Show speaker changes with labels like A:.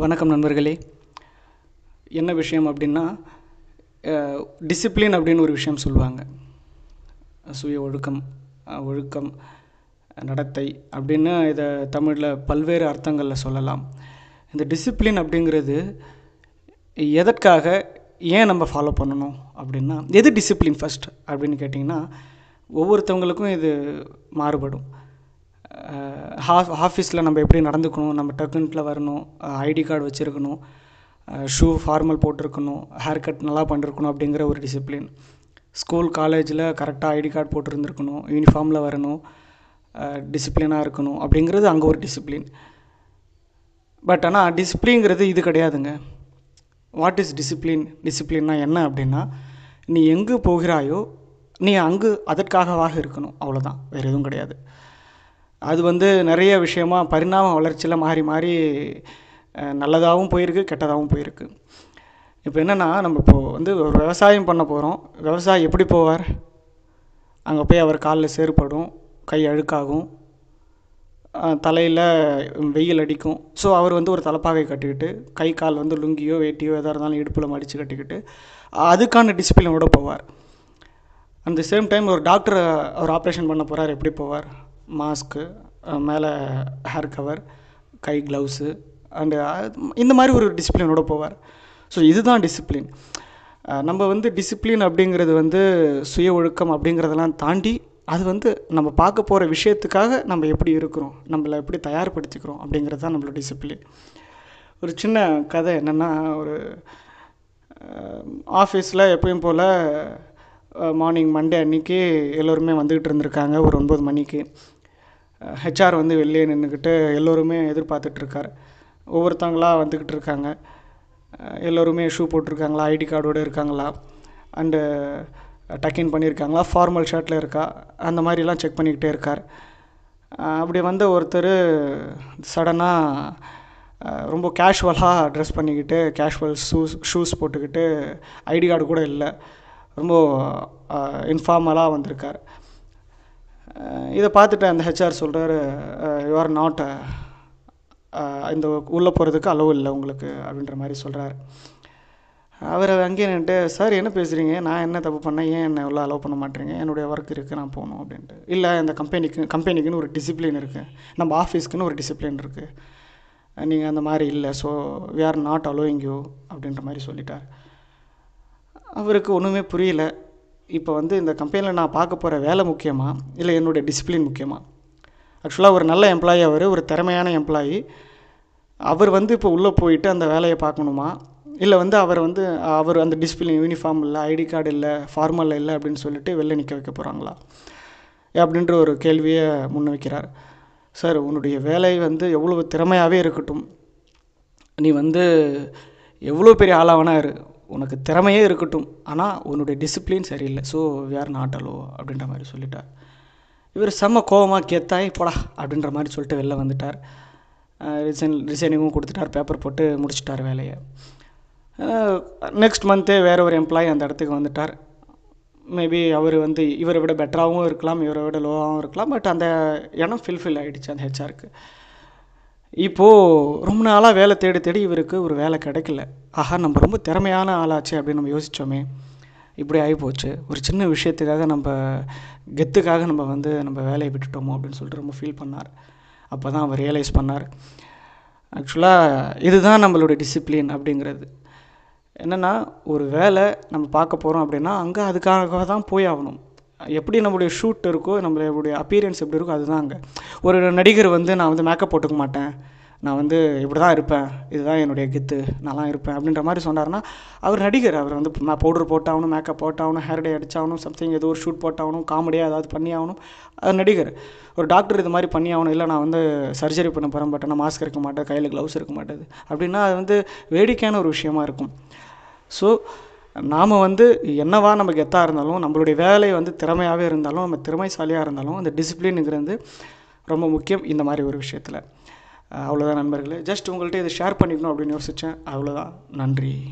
A: வணக்கம் நண்பர்களே. என்ன விஷயம் அப்படின்னா டிசிப்ளின் அப்படின்னு ஒரு விஷயம் சொல்லுவாங்க. சுய ஒழுக்கம் ஒழுக்கம் நடத்தை அப்படின்னு இதை தமிழில் பல்வேறு அர்த்தங்களில் சொல்லலாம். இந்த டிசிப்ளின் அப்படிங்கிறது எதற்காக ஏன் நம்ம ஃபாலோ பண்ணணும் அப்படின்னா எது டிசிப்ளின் ஃபஸ்ட் அப்படின்னு கேட்டிங்கன்னா ஒவ்வொருத்தவங்களுக்கும் இது மாறுபடும். ஹாஃப் ஆஃபீஸில் நம்ம எப்படி நடந்துக்கணும் நம்ம டக்குன்ட்டில் வரணும் ஐடி கார்டு வச்சுருக்கணும் ஷூ ஃபார்மல் போட்டிருக்கணும் ஹேர் கட் நல்லா பண்ணிருக்கணும் அப்படிங்கிற ஒரு டிசிப்ளின் ஸ்கூல் காலேஜில் கரெக்டாக ஐடி கார்டு போட்டிருந்துருக்கணும் யூனிஃபார்மில் வரணும் டிசிப்ளினாக இருக்கணும் அப்படிங்கிறது அங்கே ஒரு டிசிப்ளின் பட் ஆனால் டிசிப்ளின்ங்கிறது இது கிடையாதுங்க. வாட் இஸ் டிசிப்ளின் டிசிப்ளின்னா என்ன அப்படின்னா நீ எங்கே போகிறாயோ நீ அங்கு அதற்காகவாக இருக்கணும். அவ்வளோதான் வேறு எதுவும் கிடையாது. அது வந்து நிறைய விஷயமா பரிணாம வளர்ச்சியில் மாறி மாறி நல்லதாகவும் போயிருக்கு கெட்டதாகவும் போயிருக்கு. இப்போ என்னென்னா நம்ம இப்போது வந்து ஒரு விவசாயம் பண்ண போகிறோம் விவசாயி எப்படி போவார்? அங்கே போய் அவர் காலில் சேறுபடும் கை அழுக்காகும் தலையில் வெயில் அடிக்கும். ஸோ அவர் வந்து ஒரு தலைப்பாகை கட்டிக்கிட்டு கை கால் வந்து லுங்கியோ வேட்டியோ எதாக இருந்தாலும் இடுப்பில் மடித்து கட்டிக்கிட்டு அதுக்கான டிசிப்ளினோடு போவார். அந்த சேம் டைம் ஒரு டாக்டர் அவர் ஆப்ரேஷன் பண்ண போகிறார் எப்படி போவார்? மாஸ்க்கு மேலே ஹேர் கவர் கை க்ளவுஸு அண்டு இந்த மாதிரி ஒரு டிசிப்ளினோட போவார். ஸோ இதுதான் டிசிப்ளின் நம்ம வந்து டிசிப்ளின் அப்படிங்கிறது வந்து சுய ஒழுக்கம் அப்படிங்கிறதெல்லாம் தாண்டி அது வந்து நம்ம பார்க்க போகிற விஷயத்துக்காக நம்ம எப்படி இருக்கிறோம் நம்மளை எப்படி தயார்படுத்திக்கிறோம் அப்படிங்கிறது தான் நம்மளோட டிசிப்ளின் ஒரு சின்ன கதை என்னென்னா ஒரு ஆஃபீஸில் எப்பயும் போல் மார்னிங் மண்டே அன்னைக்கு எல்லோருமே வந்துக்கிட்டு இருந்திருக்காங்க ஒரு ஒன்பது மணிக்கு. ஹெச்ஆர் வந்து வெளியே நின்றுக்கிட்டு எல்லோருமே எதிர்பார்த்துட்ருக்கார். ஒவ்வொருத்தவங்களா வந்துக்கிட்டு இருக்காங்க. எல்லோருமே ஷூ போட்டிருக்காங்களா? ஐடி கார்டோடு இருக்காங்களா? அண்டு டக்கின் பண்ணியிருக்காங்களா? ஃபார்மல் ஷர்ட்டில் இருக்கா? அந்த மாதிரிலாம் செக் பண்ணிக்கிட்டே இருக்கார். அப்படி வந்த ஒருத்தர் சடனாக ரொம்ப கேஷுவலாக ட்ரெஸ் பண்ணிக்கிட்டு கேஷுவல் ஷூஸ் ஷூஸ் போட்டுக்கிட்டு ஐடி கார்டு கூட இல்லை. ரொம்ப இன்ஃபார்மலாக வந்திருக்கார். இதை பார்த்துட்டு அந்த ஹெச்ஆர் சொல்கிறாரு யூ ஆர் நாட் இந்த உள்ளே போகிறதுக்கு அலோவ் இல்லை உங்களுக்கு அப்படின்ற மாதிரி சொல்கிறாரு அவர் அங்கேயே நின்றுட்டு சார் என்ன பேசுகிறீங்க நான் என்ன தப்பு பண்ணேன்? ஏன் என்னை உள்ள அலோவ் பண்ண மாட்டேறீங்க? என்னுடைய ஒர்க் இருக்குது நான் போகணும் அப்படின்ட்டு. இல்லை இந்த கம்பெனிக்கு கம்பெனிக்குன்னு ஒரு டிசிப்ளின் இருக்குது நம்ம ஆஃபீஸ்க்குன்னு ஒரு டிசிப்ளின் இருக்குது நீங்கள் அந்த மாதிரி இல்லை. So we are not allowing you அப்படின்ற மாதிரி சொல்லிட்டார். அவருக்கு ஒன்றுமே புரியல. இப்போ வந்து இந்த கம்பெனியில் நான் பார்க்க போகிற வேலை முக்கியமா? இல்லை என்னுடைய டிசிப்ளின் முக்கியமாக ஆக்சுவலாக ஒரு நல்ல எம்ப்ளாயி அவர் ஒரு திறமையான எம்ப்ளாயி அவர் வந்து இப்போ உள்ளே போயிட்டு அந்த வேலையை பார்க்கணுமா? இல்லை வந்து அவர் வந்து அவர் அந்த டிசிப்ளின் யூனிஃபார்ம் இல்லை ஐடி கார்டு இல்லை ஃபார்மல் இல்லை அப்படின்னு சொல்லிட்டு வெளில நிற்க வைக்க போகிறாங்களா அப்படின்ற ஒரு கேள்வியை முன் வைக்கிறார் சார் உன்னுடைய வேலை வந்து எவ்வளோ திறமையாகவே இருக்கட்டும். நீ வந்து எவ்வளோ பெரிய ஆளாவனா இரு. உனக்கு திறமையே இருக்கட்டும். ஆனால் உன்னுடைய டிசிப்ளின் சரியில்லை. ஸோ வேறு நாட்டலோ நாட் அலோ அப்படின்ற மாதிரி சொல்லிட்டார். இவர் செம்ம கோவமாக கேத்தாய் போடா அப்படின்ற மாதிரி சொல்லிட்டு வெளில வந்துட்டார். ரிசைன் ரிசைனிங்கும் கொடுத்துட்டார். பேப்பர் போட்டு முடிச்சிட்டார் வேலையை. நெக்ஸ்ட் மந்த்தே வேற ஒரு எம்ப்ளாயி அந்த இடத்துக்கு வந்துட்டார். மேபி அவர் வந்து இவரை விட பெட்டராகவும் இருக்கலாம் இவரை விட லோவாகவும் இருக்கலாம். பட் அந்த இடம் ஃபில்ஃபில் ஆகிடுச்சு அந்த ஹெச்ஆருக்கு இப்போது ரொம்ப நாளாக வேலை தேடி தேடி இவருக்கு ஒரு வேலை கிடைக்கல. ஆஹா நம்ம ரொம்ப திறமையான ஆளாச்சு அப்படின்னு நம்ம யோசித்தோமே இப்படி ஆகிப்போச்சு ஒரு சின்ன விஷயத்துக்காக நம்ம கெத்துக்காக நம்ம வந்து நம்ம வேலையை விட்டுட்டோமோ அப்படின்னு சொல்லிட்டு ரொம்ப ஃபீல் பண்ணார். அப்போ தான் அவர் ரியலைஸ் பண்ணார். ஆக்சுவலாக இதுதான் நம்மளுடைய டிசிப்ளின் அப்படிங்கிறது. என்னென்னா ஒரு வேலை நம்ம பார்க்க போகிறோம் அப்படின்னா அங்கே அதுக்காக தான் போய் ஆகணும். எப்படி நம்மளுடைய ஷூட் இருக்கோ நம்மளுடைய அப்பியரன்ஸ் எப்படி இருக்கோ அதுதான் அங்கே ஒரு நடிகர் வந்து நான் வந்து மேக்கப் போட்டுக்க மாட்டேன். நான் வந்து இப்படி தான் இருப்பேன். இதுதான் என்னுடைய கெத்து. நான்லாம் இருப்பேன். அப்படின்ற மாதிரி சொன்னார்னா அவர் நடிகர். அவர் வந்து பவுடர் போட்டாகணும் மேக்கப் போட்டாகணும் ஹேர் டே அடிச்சாகணும் சம்திங் ஏதோ ஒரு ஷூட் போட்டாகணும் காமெடியாக ஏதாவது பண்ணி ஆகணும் அது நடிகர். ஒரு டாக்டர் இது மாதிரி பண்ணி ஆகணும் இல்லை நான் வந்து சர்ஜரி பண்ண போகிறேன் பட் நான் மாஸ்க் இருக்க மாட்டேன் கையில் க்ளவுஸ் இருக்க மாட்டேது அப்படின்னா அது வந்து வேடிக்கையான ஒரு விஷயமா இருக்கும். ஸோ நாம் வந்து என்னவா நம்ம கெத்தாக இருந்தாலும் நம்மளுடைய வேலை வந்து திறமையாகவே இருந்தாலும் நம்ம திறமைசாலியாக இருந்தாலும் அந்த டிசிப்ளினுங்கிறது ரொம்ப முக்கியம் இந்த மாதிரி ஒரு விஷயத்தில். அவ்வளோதான் நண்பர்களே. ஜஸ்ட் உங்கள்கிட்ட இதை ஷேர் பண்ணிக்கணும் அப்படின்னு யோசித்தேன் அவ்வளோதான் நன்றி.